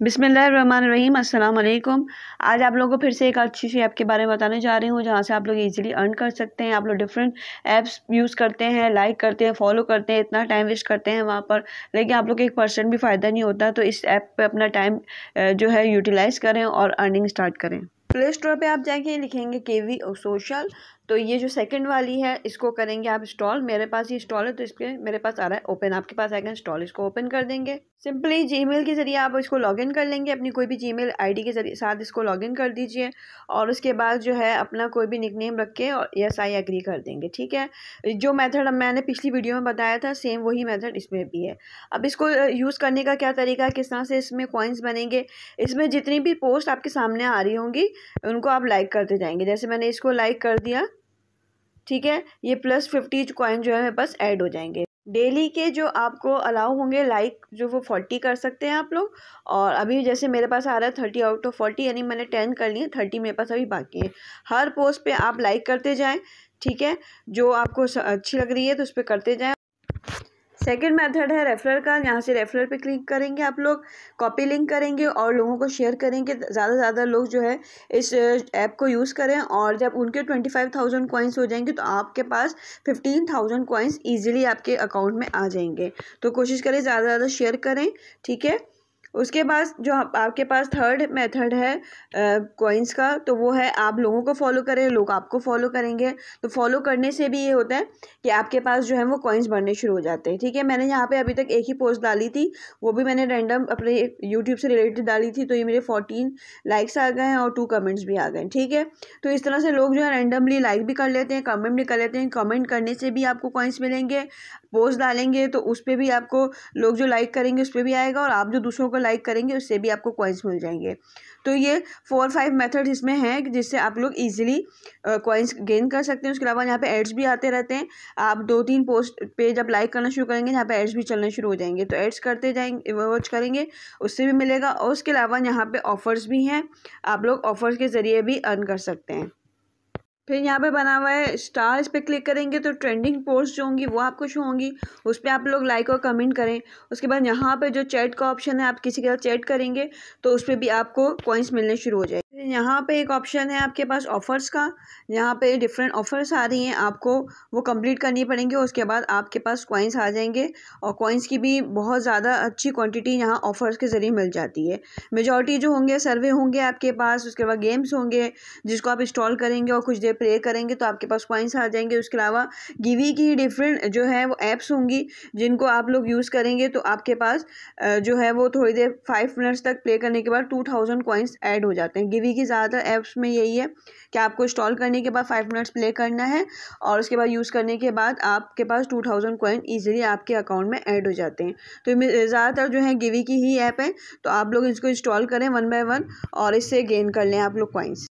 बिसमीम अल्लाम आज आप लोगों को फिर से एक अच्छी सी ऐप के बारे में बताने जा रही हूँ, जहाँ से आप लोग इजीली अर्न कर सकते हैं। आप लोग डिफरेंट ऐप्स यूज़ करते हैं लाइक करते हैं फॉलो करते हैं, इतना टाइम वेस्ट करते हैं वहाँ पर। लेकिन आप लोग एक परसेंट भी फ़ायदा नहीं होता तो इस ऐप पर अपना टाइम जो है यूटिलाइज़ करें और अर्निंग स्टार्ट करें। प्ले स्टोर पर आप जाएँगे, लिखेंगे के वी सोशल तो ये जो सेकंड वाली है, इसको करेंगे आप इंस्टॉल मेरे पास ये इंस्टॉल है तो इस पर मेरे पास आ रहा है ओपन आपके पास आएगा इंस्टॉल इसको ओपन कर देंगे। सिंपली जीमेल के ज़रिए आप इसको लॉगिन कर लेंगे। अपनी कोई भी जीमेल आईडी के ज़रिए साथ इसको लॉगिन कर दीजिए और उसके बाद जो है अपना कोई भी निकनेम रख के और यस आई एग्री कर देंगे, ठीक है? जो मेथड मैंने पिछली वीडियो में बताया था सेम वही मेथड इसमें भी है। अब इसको यूज़ करने का क्या तरीका किस तरह से इसमें कॉइन्स बनेंगे? इसमें जितनी भी पोस्ट आपके सामने आ रही होंगी, उनको आप लाइक करते जाएँगे। जैसे मैंने इसको लाइक कर दिया ठीक है? ये प्लस फिफ्टी कॉइन जो है मेरे पास ऐड हो जाएँगे। डेली के जो आपको अलाउ होंगे लाइक जो वो फोर्टी कर सकते हैं आप लोग। और अभी जैसे मेरे पास आ रहा है थर्टी आउट ऑफ़ फोर्टी यानी मैंने टेन कर लिए थर्टी मेरे पास अभी बाकी है। हर पोस्ट पे आप लाइक करते जाएँ, ठीक है? जो आपको अच्छी लग रही है तो उस पर करते जाएँ। सेकेंड मेथड है रेफरल का। यहाँ से रेफरल पे क्लिक करेंगे आप लोग कॉपी लिंक करेंगे और लोगों को शेयर करेंगे। ज़्यादा से ज़्यादा लोग जो है इस ऐप को यूज़ करें और जब उनके ट्वेंटी फाइव थाउज़ेंड कॉइन्स हो जाएँगे तो आपके पास फिफ्टीन थाउज़ेंड कॉइन्स ईजिली आपके अकाउंट में आ जाएँगे। तो कोशिश करें ज़्यादा से ज़्यादा शेयर करें, ठीक है? उसके बाद जो आपके पास थर्ड मेथड है कॉइन्स का तो वो है आप लोगों को फॉलो करें, लोग आपको फॉलो करेंगे। तो फॉलो करने से भी ये होता है कि आपके पास जो है वो कॉइन्स बढ़ने शुरू हो जाते हैं, ठीक है? मैंने यहाँ पे अभी तक एक ही पोस्ट डाली थी, वो भी मैंने रैंडम अपने यूट्यूब से रिलेटेड डाली थी तो ये मेरे फोर्टीन लाइक्स आ गए हैं और टू कमेंट्स भी आ गए ठीक है? तो इस तरह से लोग जो है रैंडमली लाइक भी कर लेते हैं कमेंट भी कर लेते हैं कमेंट करने से भी आपको कॉइन्स मिलेंगे पोस्ट डालेंगे तो उस पर भी आपको लोग जो लाइक करेंगे उस पर भी आएगा और आप जो दूसरों को लाइक करेंगे, उससे भी आपको कॉइन्स मिल जाएँगे। तो ये फोर फाइव मेथड इसमें हैं, जिससे आप लोग इजीली कॉइन्स गेन कर सकते हैं। उसके अलावा यहाँ पे एड्स भी आते रहते हैं। आप दो तीन पोस्ट पे जब लाइक करना शुरू करेंगे, यहाँ पे एड्स भी चलने शुरू हो जाएँगे। तो एड्स करते जाएँगे वॉच करेंगे, उससे भी मिलेगा। और उसके अलावा यहाँ पे ऑफ़र्स भी हैं। आप लोग ऑफ़र्स के ज़रिए भी अर्न कर सकते हैं। फिर यहाँ पे बना हुआ है स्टार इस पर क्लिक करेंगे तो ट्रेंडिंग पोस्ट जो होंगी वो आपको शो होंगी। उस पर आप लोग लाइक और कमेंट करें। उसके बाद यहाँ पे जो चैट का ऑप्शन है, आप किसी के साथ चैट करेंगे तो उस पर भी आपको कॉइन्स मिलने शुरू हो जाए यहाँ पे एक ऑप्शन है आपके पास ऑफ़र्स का। यहाँ पे डिफरेंट ऑफ़र्स आ रही हैं, आपको वो कंप्लीट करनी पड़ेंगे उसके बाद आपके पास कॉइन्स आ जाएँगे और कॉइन्स की भी बहुत ज़्यादा अच्छी क्वांटिटी यहाँ ऑफ़र्स के ज़रिए मिल जाती है। मेजॉरिटी जो होंगे सर्वे होंगे आपके पास, उसके बाद गेम्स होंगे, जिसको आप इंस्टॉल करेंगे और कुछ देर प्ले करेंगे तो आपके पास कॉइन्स आ जाएँगे। उसके अलावा गिवी की डिफरेंट जो है वो ऐप्स होंगी, जिनको आप लोग यूज़ करेंगे तो आपके पास जो है वो थोड़ी देर फाइव मिनट्स तक प्ले करने के बाद टू थाउज़ेंड कॉइन्स ऐड हो जाते हैं। गिवी की ज़्यादातर ऐप्स में यही है कि आपको इंस्टॉल करने के बाद फाइव मिनट्स प्ले करना है और उसके बाद यूज़ करने के बाद आपके पास टू थाउज़ेंड कॉइन ईजिली आपके अकाउंट में ऐड हो जाते हैं। तो ज़्यादातर जो है गिवी की ही ऐप है तो आप लोग इसको इंस्टॉल करें वन बाय वन और इससे गेन कर लें आप लोग कॉइन्स